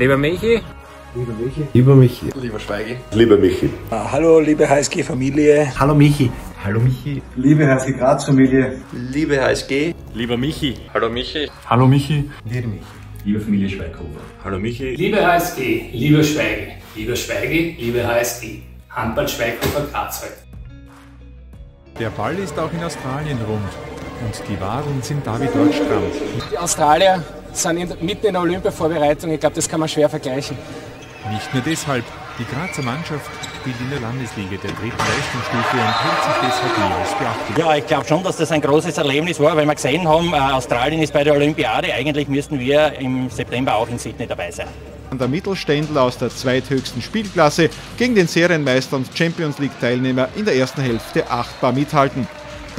Lieber Michi. Lieber Michi. Lieber Michi. Lieber Schweigi. Lieber Michi. Ah, hallo, liebe HSG-Familie. Hallo Michi. Hallo Michi. Liebe HSG Graz-Familie. Liebe HSG. Lieber Michi. Hallo Michi. Hallo Michi. Liebe Michi. Liebe Familie Schweighofer. Hallo Michi. Liebe HSG, lieber Schweigi, lieber Schweigi, liebe HSG. Handball Schweighofer Graz heute. Der Ball ist auch in Australien rund und die Waden sind da wie. Die Australier sind in, mitten in der Olympia-Vorbereitung. Ich glaube, das kann man schwer vergleichen. Nicht nur deshalb. Die Grazer Mannschaft spielt in der Landesliga der dritten Leistungsstufe und hält sich deshalb Meeresbeachtung. Ja, ich glaube schon, dass das ein großes Erlebnis war, weil wir gesehen haben, äh, Australien ist bei der Olympiade. Eigentlich müssten wir im September auch in Sydney dabei sein. Der Mittelständler aus der zweithöchsten Spielklasse gegen den Serienmeister und Champions League-Teilnehmer in der ersten Hälfte achtbar mithalten.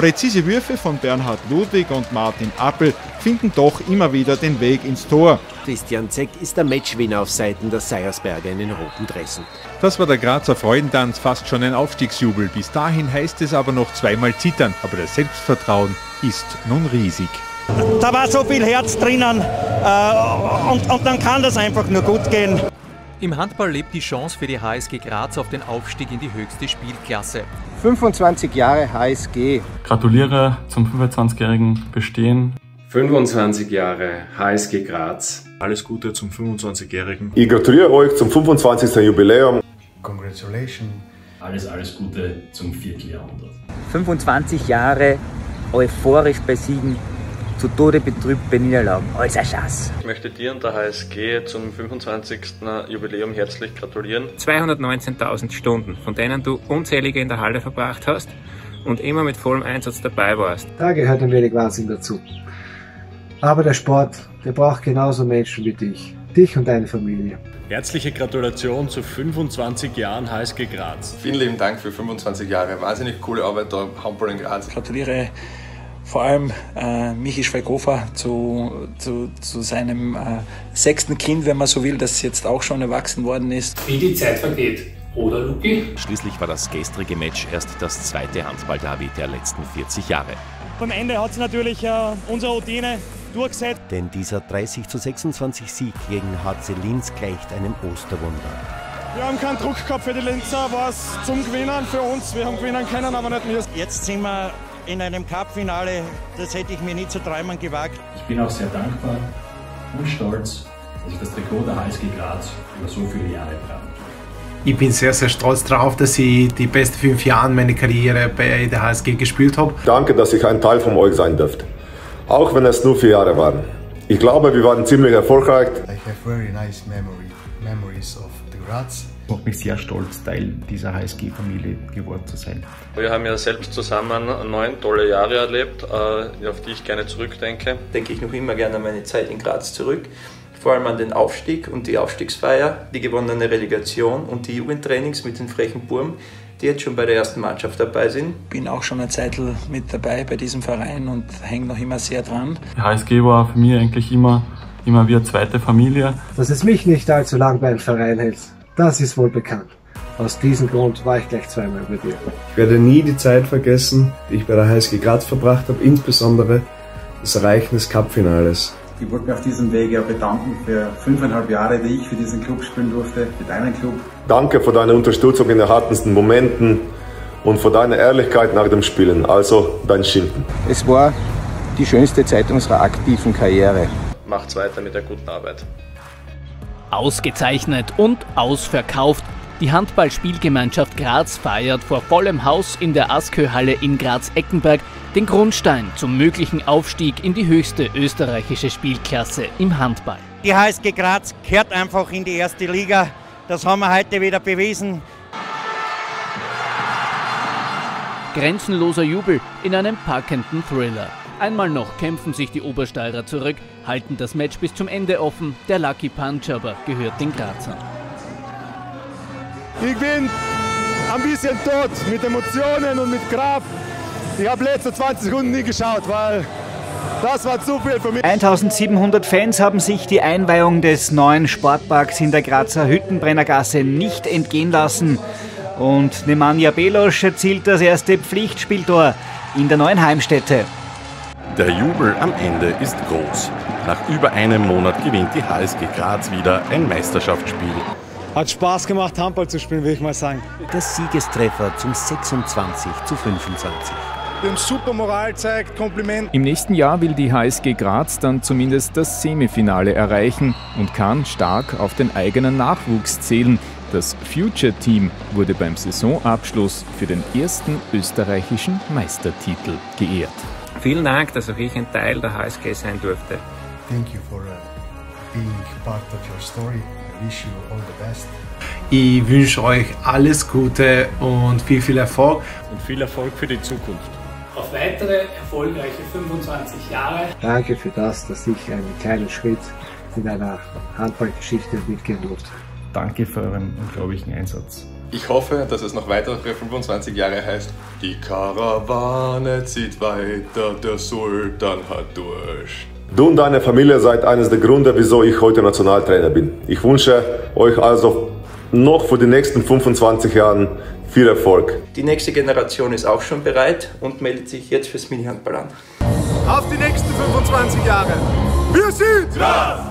Präzise Würfe von Bernhard Ludwig und Martin Appel finden doch immer wieder den Weg ins Tor. Christian Zeck ist der Matchwinner auf Seiten der Seiersberger in den roten Dressen. Das war der Grazer Freudentanz, fast schon ein Aufstiegsjubel. Bis dahin heißt es aber noch zweimal zittern, aber das Selbstvertrauen ist nun riesig. Da war so viel Herz drinnen äh, und, und dann kann das einfach nur gut gehen. Im Handball lebt die Chance für die HSG Graz auf den Aufstieg in die höchste Spielklasse. 25 Jahre HSG. Gratuliere zum 25-jährigen Bestehen. 25 Jahre HSG Graz. Alles Gute zum 25-jährigen. Ich gratuliere euch zum 25. Jubiläum. Congratulations. Alles, alles Gute zum Vierteljahrhundert. 25 Jahre euphorisch besiegen zu Tode betrübt bei Niederlagen, als ein Schatz. Ich möchte dir und der HSG zum 25. Jubiläum herzlich gratulieren. 219.000 Stunden, von denen du unzählige in der Halle verbracht hast und immer mit vollem Einsatz dabei warst. Da gehört ein wenig Wahnsinn dazu. Aber der Sport, der braucht genauso Menschen wie dich. Dich und deine Familie. Herzliche Gratulation zu 25 Jahren HSG Graz. Vielen lieben Dank für 25 Jahre. Wahnsinnig coole Arbeit da, Handball in Graz. Gratuliere vor allem äh, Michi Schweighofer zu, zu, zu seinem äh, sechsten Kind, wenn man so will, das jetzt auch schon erwachsen worden ist. Wie die Zeit vergeht. Oder, Luki? Schließlich war das gestrige Match erst das zweite Handball-Derby der letzten 40 Jahre. Beim Ende hat sich natürlich äh, unsere Routine durchgesetzt. Denn dieser 30 zu 26 Sieg gegen HC Linz gleicht einem Osterwunder. Wir haben keinen Druck gehabt für die Linzer, war es zum Gewinnen für uns. Wir haben gewinnen können, aber nicht mehr. Jetzt sind wir in einem Cup-Finale, das hätte ich mir nie zu träumen gewagt. Ich bin auch sehr dankbar und stolz, dass ich das Trikot der HSG Graz über so viele Jahre tragen ich bin sehr, sehr stolz darauf, dass ich die besten fünf Jahre meiner Karriere bei der HSG gespielt habe. Danke, dass ich ein Teil von euch sein durfte. Auch wenn es nur vier Jahre waren. Ich glaube, wir waren ziemlich erfolgreich. I have very nice memory, memories of the Graz. Macht mich sehr stolz, Teil dieser HSG-Familie geworden zu sein. Wir haben ja selbst zusammen neun tolle Jahre erlebt, auf die ich gerne zurückdenke. Denke ich noch immer gerne an meine Zeit in Graz zurück. Vor allem an den Aufstieg und die Aufstiegsfeier, die gewonnene Relegation und die Jugendtrainings mit den frechen Burm, die jetzt schon bei der ersten Mannschaft dabei sind. Bin auch schon eine Zeit mit dabei bei diesem Verein und hänge noch immer sehr dran. Die HSG war für mich eigentlich immer, immer wie eine zweite Familie. Dass es mich nicht allzu lang bei einem Verein hält, das ist wohl bekannt. Aus diesem Grund war ich gleich zweimal bei dir. Ich werde nie die Zeit vergessen, die ich bei der HSG Graz verbracht habe, insbesondere das Erreichen des Cup-Finales. Ich wollte mich auf diesem Wege auch bedanken für fünfeinhalb Jahre, die ich für diesen Club spielen durfte, für deinen Club. Danke für deine Unterstützung in den härtesten Momenten und für deine Ehrlichkeit nach dem Spielen, also dein Schinden. Es war die schönste Zeit unserer aktiven Karriere. Macht's weiter mit der guten Arbeit. Ausgezeichnet und ausverkauft. Die Handballspielgemeinschaft Graz feiert vor vollem Haus in der Askö-Halle in Graz-Eckenberg den Grundstein zum möglichen Aufstieg in die höchste österreichische Spielklasse im Handball. Die HSG Graz kehrt einfach in die erste Liga. Das haben wir heute wieder bewiesen. Grenzenloser Jubel in einem packenden Thriller. Einmal noch kämpfen sich die Obersteirer zurück, halten das Match bis zum Ende offen. Der Lucky Punch aber gehört den Grazern. Ich bin ein bisschen tot mit Emotionen und mit Kraft. Ich habe letzte 20 Sekunden nie geschaut, weil das war zu viel für mich. 1700 Fans haben sich die Einweihung des neuen Sportparks in der Grazer Hüttenbrennergasse nicht entgehen lassen. Und Nemanja Belosch erzielt das erste Pflichtspieltor in der neuen Heimstätte. Der Jubel am Ende ist groß. Nach über einem Monat gewinnt die HSG Graz wieder ein Meisterschaftsspiel. Hat Spaß gemacht, Handball zu spielen, würde ich mal sagen. Der Siegestreffer zum 26 zu 25. Wir haben super Moral gezeigt, Kompliment. Im nächsten Jahr will die HSG Graz dann zumindest das Semifinale erreichen und kann stark auf den eigenen Nachwuchs zählen. Das Future Team wurde beim Saisonabschluss für den ersten österreichischen Meistertitel geehrt. Vielen Dank, dass auch ich ein Teil der HSG sein durfte. Thank you for uh, being part of your story. I wish you all the best. Ich wünsche euch alles Gute und viel, viel Erfolg. Und viel Erfolg für die Zukunft. Auf weitere erfolgreiche 25 Jahre. Danke für das, dass ich einen kleinen Schritt in einer Handballgeschichte mitgehen durfte. Danke für euren unglaublichen Einsatz. Ich hoffe, dass es noch weitere 25 Jahre heißt, die Karawane zieht weiter, der Sultan hat Durst. Du und deine Familie seid eines der Gründe, wieso ich heute Nationaltrainer bin. Ich wünsche euch also noch für die nächsten 25 Jahre viel Erfolg. Die nächste Generation ist auch schon bereit und meldet sich jetzt fürs Mini-Handball an. Auf die nächsten 25 Jahre. Wir sind Graz!